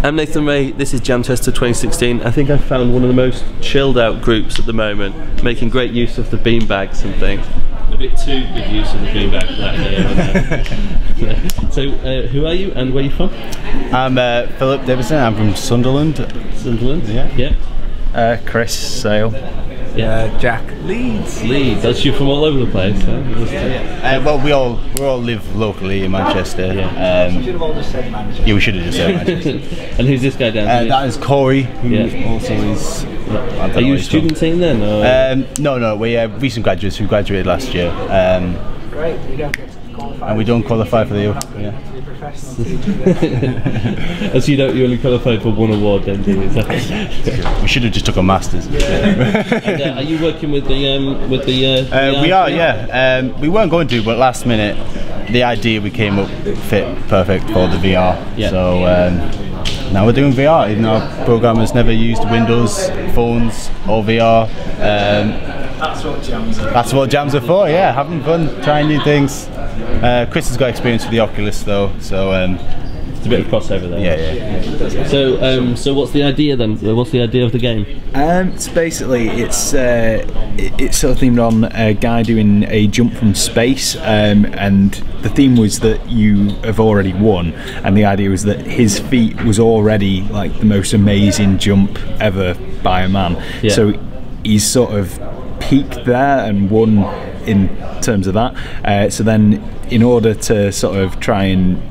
I'm Nathan Ray. This is Jamchester 2016. I think I've found one of the most chilled out groups at the moment, making great use of the beanbags and things. A bit too good use of the beanbag for that here. so, uh, who are you and where are you from? I'm uh, Philip Davidson. I'm from Sunderland. Sunderland. Yeah. Yeah. Uh, Chris Sale. Yeah. Uh, Jack Leeds. Leeds. That's you from all over the place. Huh? Uh, well, we all we all live locally in Manchester. Yeah. Um, Should have all just said Manchester. yeah, we should have just said Manchester. and who's this guy down Uh, here? that is Corey, who Yeah. also is. Are you a student called. team then? Or? Um, no, no, we are recent graduates who graduated last year, um, Great. We don't get to qualify. and we don't qualify for the. Yeah. To be professional teachers. As you don't, you only qualified for one award then, do you? Is that- We should have just took a masters. And, uh, are you working with the um, with the? Uh, Uh, we are, yeah. Um, we weren't going to, but last minute, the idea we came up fit perfect for the VR. Yeah. So um, now we're doing VR. Even though our programmers never used Windows phones or VR. Um, That's what jams are. that's what jams are for. Yeah, having fun, trying new things. Uh, Chris has got experience with the Oculus though, so um, It's a bit of a crossover there. yeah, yeah. So, um, so what's the idea then? What's the idea of the game? Um, it's basically it's uh, it- it's sort of themed on a guy doing a jump from space, um, and the theme was that you have already won, and the idea was that his feat was already like the most amazing jump ever by a man. Yeah. So he's sort of peaked there and won in terms of that. Uh, so then, in order to sort of try and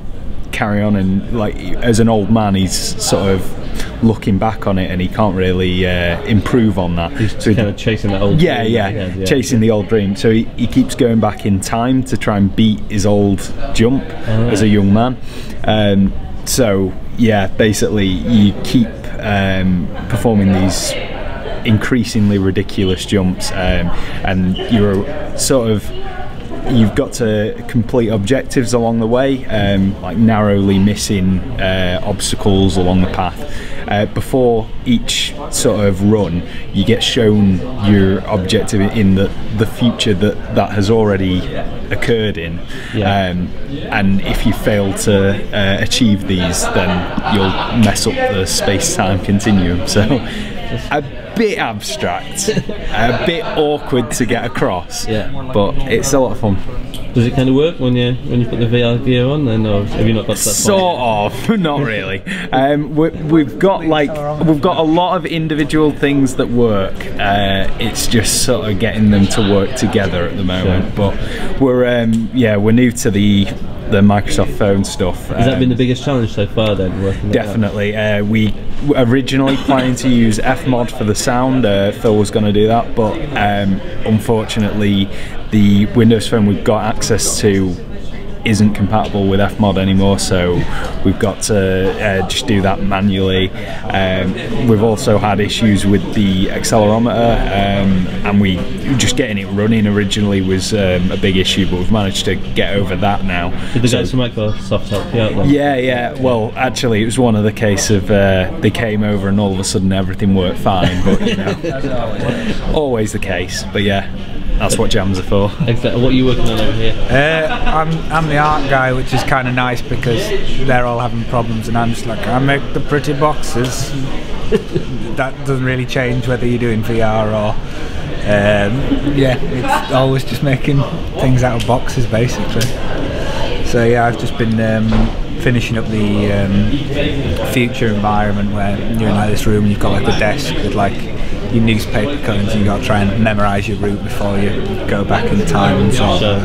carry on and like as an old man he's sort of looking back on it and he can't really uh, improve on that He's so kind of chasing that old. yeah, dream yeah, again, chasing the old dream. So he, he keeps going back in time to try and beat his old jump as a young man. Um, so yeah, basically you keep um, performing these increasingly ridiculous jumps, um, and you're sort of you've got to complete objectives along the way, um, like narrowly missing uh, obstacles along the path. Uh, before each sort of run, you get shown your objective in the, the future that that has already occurred in. Yeah. Um, and if you fail to uh, achieve these, then you'll mess up the space time continuum. So, a bit abstract, a bit awkward to get across, Yeah. but it's a lot of fun. Does it kind of work when you when you put the VR gear on? Then, or have you not got that Sort of, not really. Um, we, we've got like we've got a lot of individual things that work. Uh, it's just sort of getting them to work together at the moment. But we're um, yeah, we're new to the the Microsoft phone stuff. Has that Um, been the biggest challenge so far? Then working. Definitely. Uh, we originally planning to use Fmod for the sound. Uh, Phil was going to do that, but um, unfortunately, the Windows phone we've got access to isn't compatible with Fmod anymore, so we've got to uh, just do that manually. Um, we've also had issues with the accelerometer, um, and we just getting it running originally was um, a big issue, but we've managed to get over that now. Did the So- guys from Microsoft help you out yeah, yeah. Well, actually, it was one of the case of uh, they came over and all of a sudden everything worked fine. But you know, always the case. But yeah, that's what jams are for. Exactly. What are you working on over here? Uh, I'm, I'm the art guy, which is kind of nice because they're all having problems, and I'm just like, I make the pretty boxes. that doesn't really change whether you're doing VR or. Um, yeah, it's always just making things out of boxes basically. So yeah, I've just been um, finishing up the um, future environment where you're in like this room and you've got like a desk with like your newspaper cuttings and you've got to try and memorise your route before you go back in time and so on. So,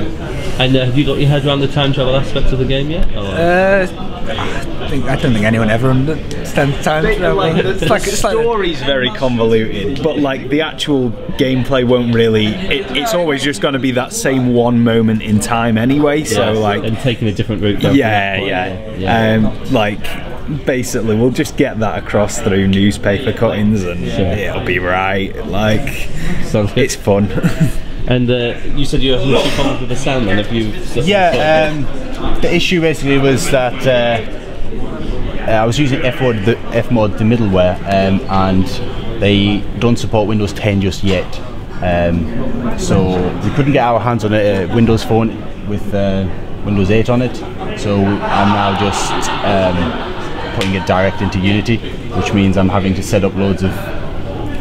and uh, have you got your head around the time travel aspect of the game yet? Uh, I, think, I don't think anyone ever understands time travel. It's like it's like story's very convoluted, but like the actual gameplay won't really. It, it's always just going to be that same one moment in time anyway. So Yeah, like, and taking a different route. down yeah, from yeah. Um, like basically, we'll just get that across through newspaper cuttings, and it'll be right. Like, it's fun. And uh, you said you have some problems with the sound. Then have you? Yeah, um, the issue basically was that uh, uh, I was using Fmod, the Fmod, the middleware, um, and they don't support Windows 10 just yet. Um, so we couldn't get our hands on a, a Windows phone with uh, Windows 8 on it. So I'm now just um, putting it direct into Unity, which means I'm having to set up loads of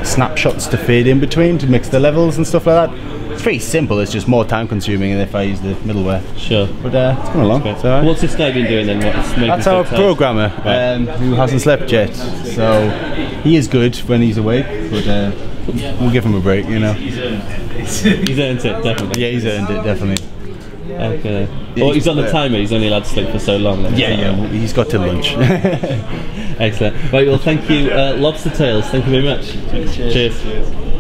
snapshots to fade in between to mix the levels and stuff like that. It's pretty simple. It's just more time consuming than if I use the middleware. Sure. But uh, it's going along. It's right. What's this guy been doing then? What's That's our programmer Right. um, who hasn't slept yet. So he is good when he's awake, but uh, we'll give him a break, you know. He's earned it, definitely. Yeah, he's earned it, definitely. Okay. Yeah, well, he's on the timer. He's only allowed to sleep for so long. Then, Yeah, is that yeah, he's got to lunch. Excellent. Right. Well, thank you, uh, Lobster Tails. Thank you very much. Cheers. Cheers.